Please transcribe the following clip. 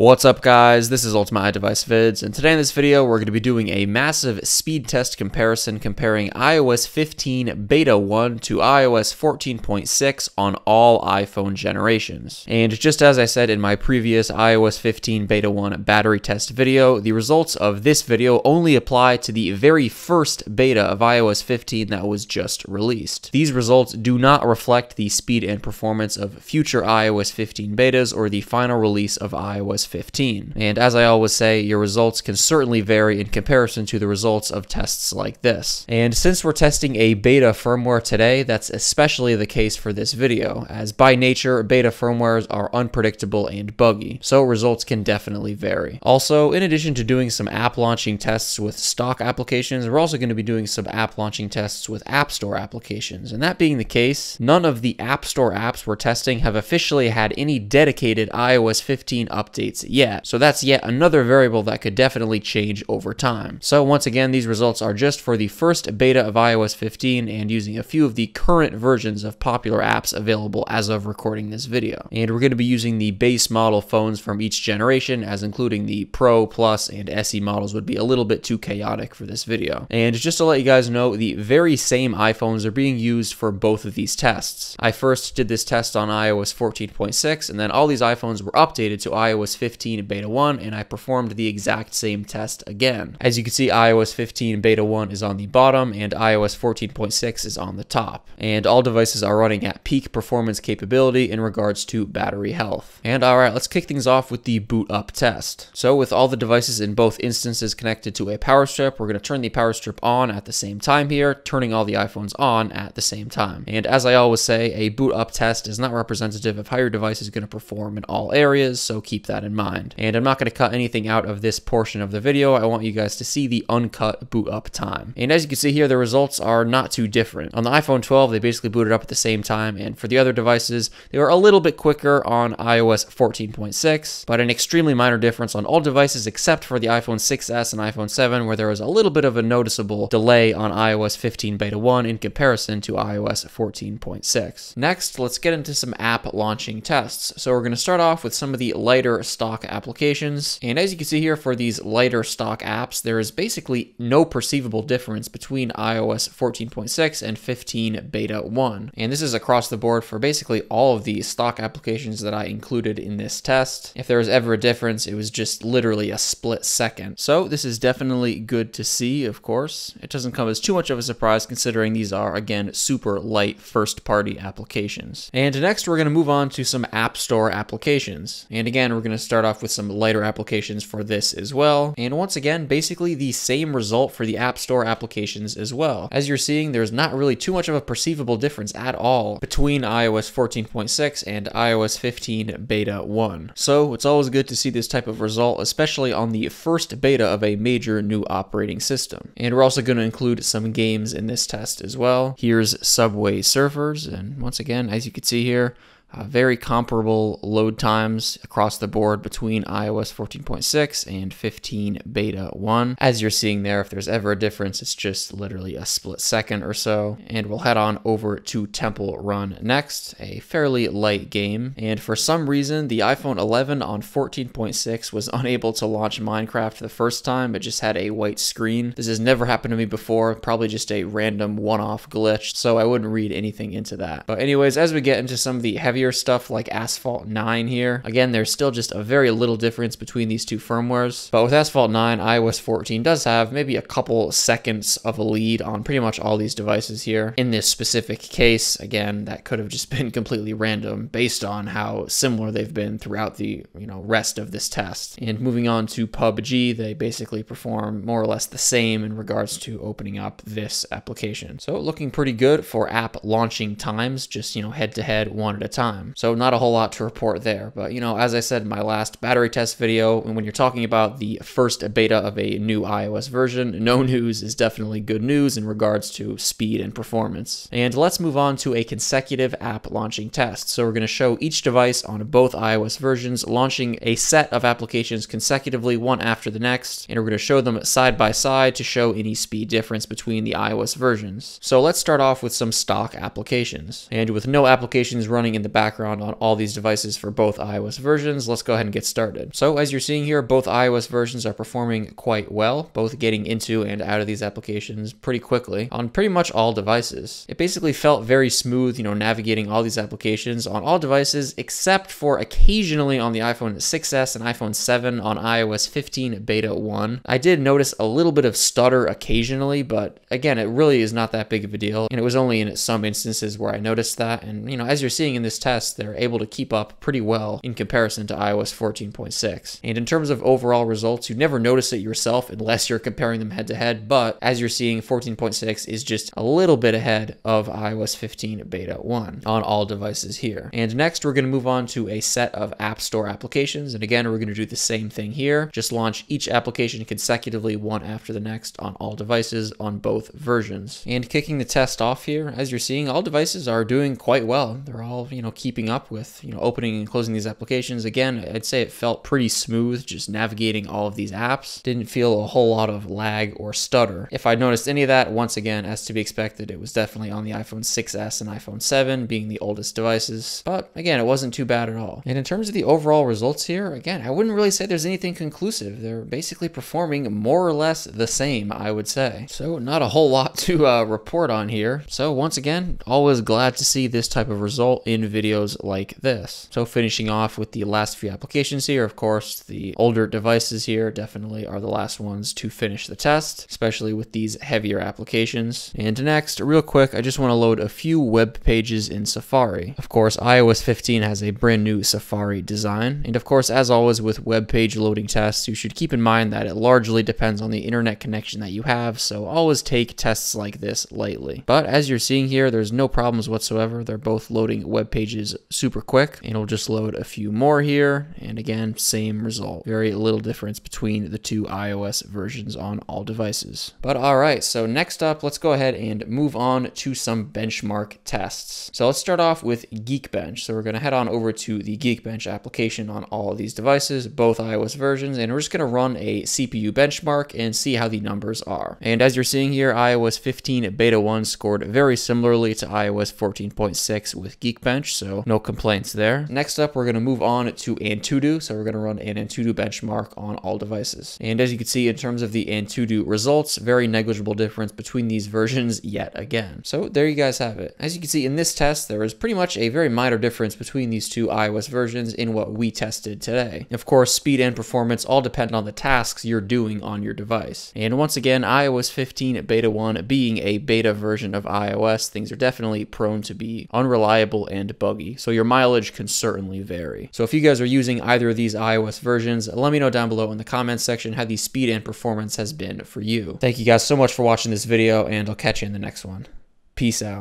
What's up guys, this is Ultimate iDevice Vids, and today in this video we're going to be doing a massive speed test comparison comparing iOS 15 Beta 1 to iOS 14.6 on all iPhone generations. And just as I said in my previous iOS 15 Beta 1 battery test video, the results of this video only apply to the very first beta of iOS 15 that was just released. These results do not reflect the speed and performance of future iOS 15 betas or the final release of iOS 15. And as I always say, your results can certainly vary in comparison to the results of tests like this. And since we're testing a beta firmware today, that's especially the case for this video, as by nature, beta firmwares are unpredictable and buggy, so results can definitely vary. Also, in addition to doing some app launching tests with stock applications, we're also going to be doing some app launching tests with App Store applications. And that being the case, none of the App Store apps we're testing have officially had any dedicated iOS 15 updates yet. So that's yet another variable that could definitely change over time. So once again, these results are just for the first beta of iOS 15 and using a few of the current versions of popular apps available as of recording this video. And we're going to be using the base model phones from each generation as including the Pro, Plus, and SE models would be a little bit too chaotic for this video. And just to let you guys know, the very same iPhones are being used for both of these tests. I first did this test on iOS 14.6 and then all these iPhones were updated to iOS 15 15 beta 1 and I performed the exact same test again. As you can see iOS 15 beta 1 is on the bottom and iOS 14.6 is on the top. And all devices are running at peak performance capability in regards to battery health. And alright, let's kick things off with the boot up test. So with all the devices in both instances connected to a power strip, we're going to turn the power strip on at the same time here, turning all the iPhones on at the same time. And as I always say, a boot up test is not representative of how your device is going to perform in all areas, so keep that in mind mind. And I'm not going to cut anything out of this portion of the video. I want you guys to see the uncut boot up time. And as you can see here, the results are not too different. On the iPhone 12, they basically booted up at the same time. And for the other devices, they were a little bit quicker on iOS 14.6, but an extremely minor difference on all devices except for the iPhone 6s and iPhone 7, where there was a little bit of a noticeable delay on iOS 15 beta 1 in comparison to iOS 14.6. Next, let's get into some app launching tests. So we're going to start off with some of the lighter stock stock applications. And as you can see here for these lighter stock apps, there is basically no perceivable difference between iOS 14.6 and 15 beta 1. And this is across the board for basically all of the stock applications that I included in this test. If there was ever a difference, it was just literally a split second. So this is definitely good to see, of course. It doesn't come as too much of a surprise considering these are, again, super light first party applications. And next, we're going to move on to some App Store applications. And again, we're going to start off with some lighter applications for this as well. And once again, basically the same result for the App Store applications as well. As you're seeing, there's not really too much of a perceivable difference at all between iOS 14.6 and iOS 15 beta 1. So it's always good to see this type of result, especially on the first beta of a major new operating system. And we're also going to include some games in this test as well. Here's Subway Surfers, and once again, as you can see here, uh, very comparable load times across the board between iOS 14.6 and 15 beta 1. As you're seeing there, if there's ever a difference, it's just literally a split second or so. And we'll head on over to Temple Run next, a fairly light game. And for some reason, the iPhone 11 on 14.6 was unable to launch Minecraft the first time. It just had a white screen. This has never happened to me before, probably just a random one-off glitch, so I wouldn't read anything into that. But anyways, as we get into some of the heavier heavier stuff like Asphalt 9 here. Again, there's still just a very little difference between these two firmwares. But with Asphalt 9, iOS 14 does have maybe a couple seconds of a lead on pretty much all these devices here. In this specific case, again, that could have just been completely random based on how similar they've been throughout the you know rest of this test. And moving on to PUBG, they basically perform more or less the same in regards to opening up this application. So looking pretty good for app launching times, just you know head to head one at a time time. So not a whole lot to report there. But, you know, as I said in my last battery test video, when you're talking about the first beta of a new iOS version, no news is definitely good news in regards to speed and performance. And let's move on to a consecutive app launching test. So we're going to show each device on both iOS versions launching a set of applications consecutively, one after the next, and we're going to show them side by side to show any speed difference between the iOS versions. So let's start off with some stock applications. And with no applications running in the background on all these devices for both iOS versions, let's go ahead and get started. So as you're seeing here, both iOS versions are performing quite well, both getting into and out of these applications pretty quickly on pretty much all devices. It basically felt very smooth, you know, navigating all these applications on all devices except for occasionally on the iPhone 6s and iPhone 7 on iOS 15 beta 1. I did notice a little bit of stutter occasionally, but again, it really is not that big of a deal. And it was only in some instances where I noticed that. And, you know, as you're seeing in this test, they're able to keep up pretty well in comparison to iOS 14.6. And in terms of overall results, you'd never notice it yourself unless you're comparing them head to head. But as you're seeing, 14.6 is just a little bit ahead of iOS 15 beta 1 on all devices here. And next, we're going to move on to a set of App Store applications. And again, we're going to do the same thing here. Just launch each application consecutively, one after the next on all devices on both versions. And kicking the test off here, as you're seeing, all devices are doing quite well. They're all, you know, keeping up with, you know, opening and closing these applications. Again, I'd say it felt pretty smooth just navigating all of these apps. Didn't feel a whole lot of lag or stutter. If I noticed any of that, once again, as to be expected, it was definitely on the iPhone 6s and iPhone 7 being the oldest devices. But again, it wasn't too bad at all. And in terms of the overall results here, again, I wouldn't really say there's anything conclusive. They're basically performing more or less the same, I would say. So not a whole lot to uh, report on here. So once again, always glad to see this type of result in videos like this. So finishing off with the last few applications here, of course, the older devices here definitely are the last ones to finish the test, especially with these heavier applications. And next, real quick, I just want to load a few web pages in Safari. Of course, iOS 15 has a brand new Safari design. And of course, as always with web page loading tests, you should keep in mind that it largely depends on the internet connection that you have, so always take tests like this lightly. But as you're seeing here, there's no problems whatsoever. They're both loading web pages super quick, and it'll just load a few more here. And again, same result. Very little difference between the two iOS versions on all devices. But all right, so next up, let's go ahead and move on to some benchmark tests. So let's start off with Geekbench. So we're going to head on over to the Geekbench application on all of these devices, both iOS versions, and we're just going to run a CPU benchmark and see how the numbers are. And as you're seeing here, iOS 15 beta 1 scored very similarly to iOS 14.6 with Geekbench, so no complaints there. Next up, we're going to move on to Antutu. So we're going to run an Antutu benchmark on all devices. And as you can see, in terms of the Antutu results, very negligible difference between these versions yet again. So there you guys have it. As you can see in this test, there is pretty much a very minor difference between these two iOS versions in what we tested today. Of course, speed and performance all depend on the tasks you're doing on your device. And once again, iOS 15 beta 1 being a beta version of iOS, things are definitely prone to be unreliable and buggy. So your mileage can certainly vary. So if you guys are using either of these iOS versions, let me know down below in the comments section how the speed and performance has been for you. Thank you guys so much for watching this video and I'll catch you in the next one. Peace out.